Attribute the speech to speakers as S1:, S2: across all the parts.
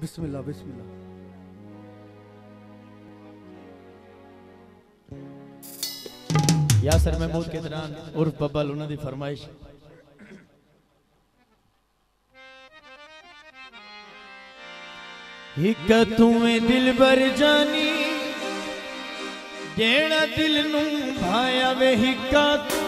S1: बिस्मिल्लाह बिस्मिल्लाह।
S2: यासर महमूद के दौरान उर्फ़ बब्बल, उन्होंने फरमाइश। हिक तूं दिल बर जानी, जेड़ा दिल नू भाया वे हिका तू।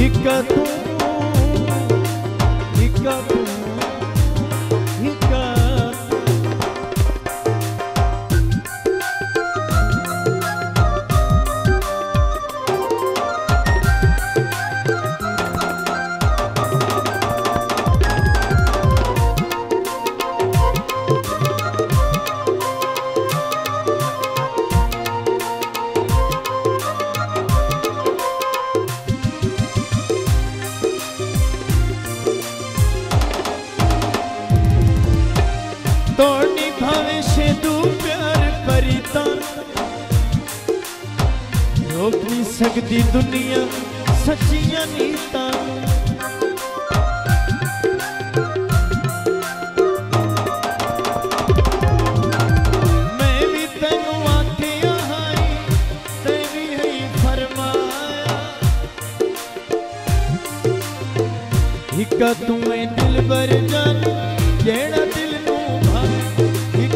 S2: हिक तूं हिक तूं तोड़नी भविष्य तू प्यार परिता रोक नहीं सकती दुनिया, सच्चियाँ नीता। ते तूं दिल बर जान जेड़ा